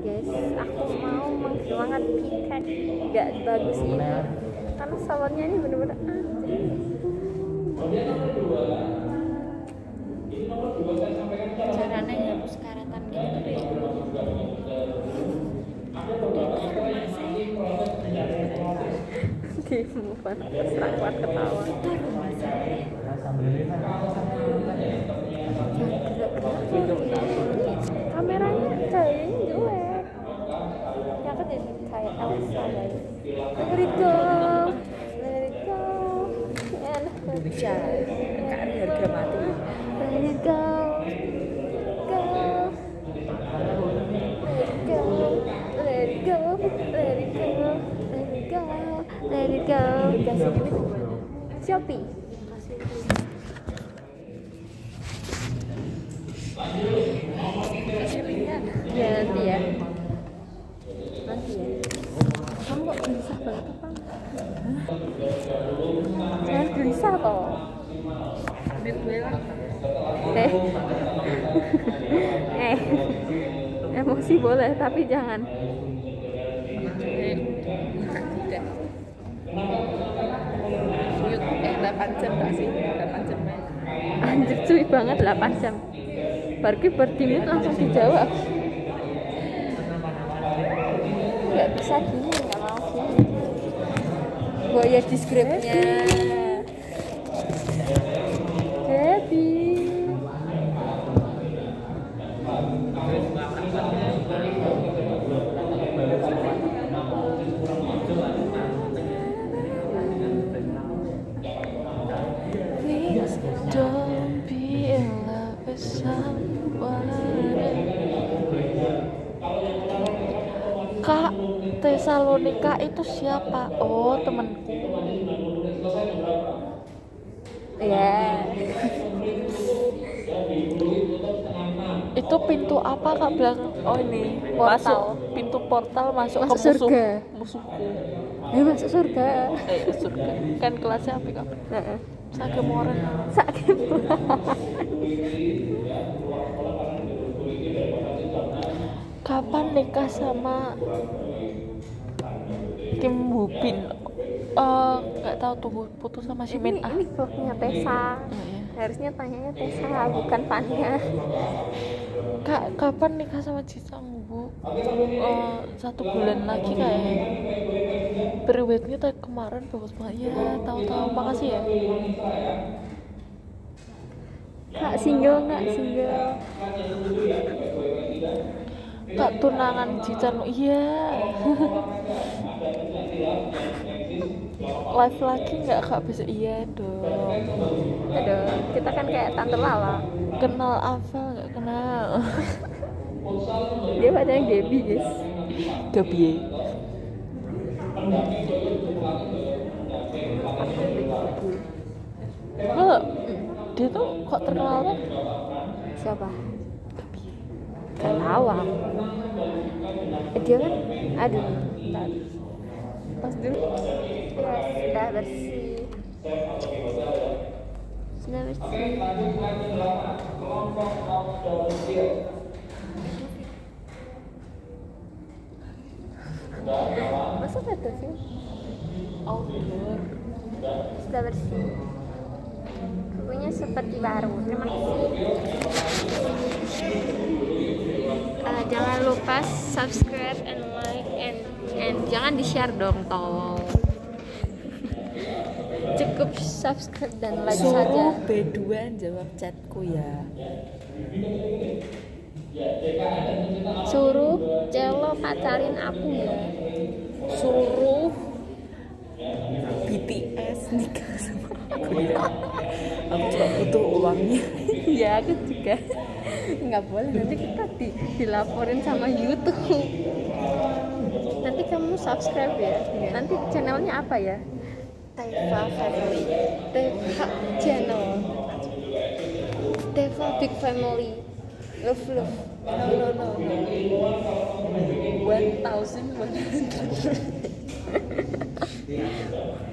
guys. Aku mau menghilangkan piket gak bagus ini. Karena salonnya ini bener-bener anjing caranya ngapus karatan gitu deh di bukan serang kuat ketawa. Kameranya kayaknya jelek ya kan jadi kayak Elsa guys let it go. Let it go. And harga mati let it go. Go. Let it go. Let it go. Let it go. Let it go. Let it go. Shopee ya nanti ya nanti ya kamu kok gelisah banget apa jangan gelisah toh duit gue lah. Eh eh emosi boleh tapi jangan. Eh tidak Yuk, eh 8 jam gak sih? 8 jam anjir cuy banget 8 jam. Pergi berdiri langsung dijawab. Nggak bisa gini buaya di scriptnya Debbie Please don't be in love with someone Kak, Tesalonika itu siapa? Oh, temanku. Ya. itu pintu apa kak bilang? Oh ini Portal. masuk pintu portal masuk, Masuk ke musuh surga. musuhku. Eh masuk surga Eh surga kan kelasnya apa kak? Heeh. Sakit moren. Sakit Kapan nikah sama Kim Bubin? Eh, nggak tahu tunggu putus sama si Min Ini, Ah. ini vlognya Tessa Iya. Harusnya tanyanya Tessa bukan Fania Kak, kapan nikah sama Jisang Bu? Eh, satu bulan lagi kayaknya. Periwetnya tadi kemarin bagus banget ya. Tahu-tahu makasih ya. Kak single nggak single Kak tunangan Jican iya. Live lagi nggak kak bisa iya dong. Aduh kita kan kayak Tante Lala Kenal Avel nggak kenal. Dia bacanya Gaby guys Gabi. Oh, dia tuh kok terkenalnya Siapa? Gak tahu. Eh, Dia kan Aduh. Pas dulu Ya sudah bersih Sudah bersih Masa ada sih? Outdoor. Sudah bersih Bukunya seperti baru Terima kasih Eh, Subscribe and like and and jangan di share dong tolong Cukup subscribe dan like saja Suruh Beduan jawab chatku ya. Suruh Celo pacarin aku ya Suruh BTS nikah sama aku ya. Aku cuma butuh uangnya. Ya aku juga. Nggak boleh nanti kita di, dilaporin sama YouTube. Nanti kamu subscribe ya. Nanti channelnya apa ya? Taifa Family. Deva channel. Deva Big Family. Love Love. No no no no. One thousand one hundred.